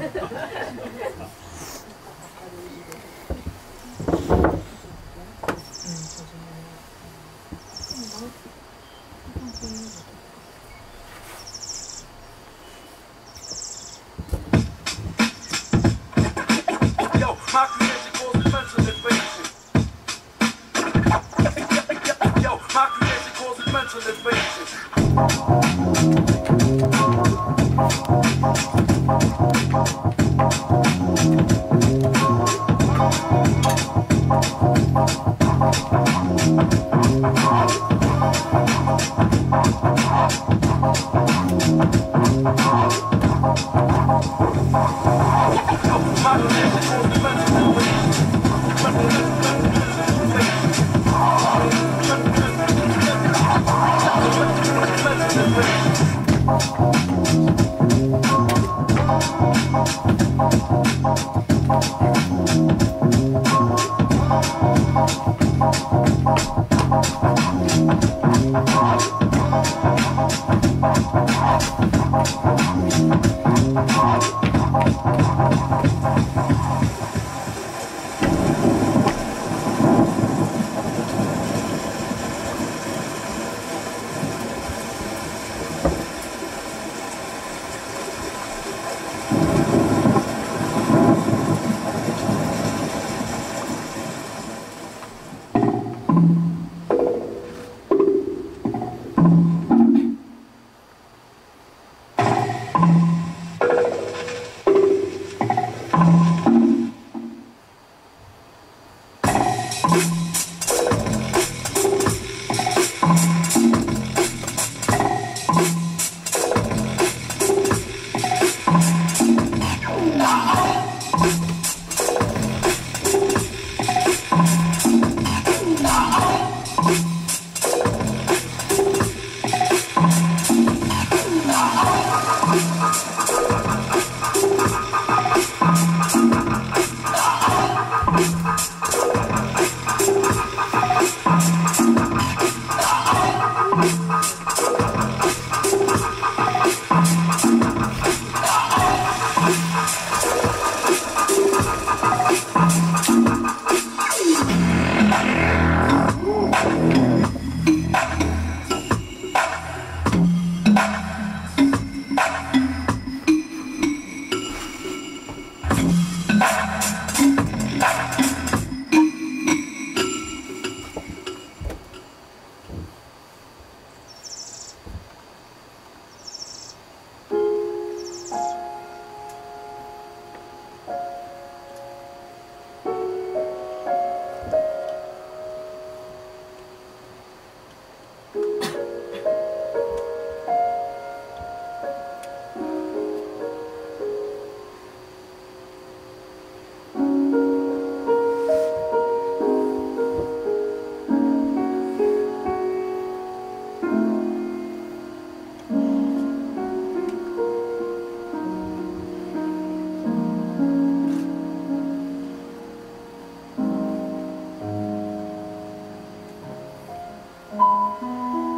Yo, my creation causes mental invasion. Come on, man. うん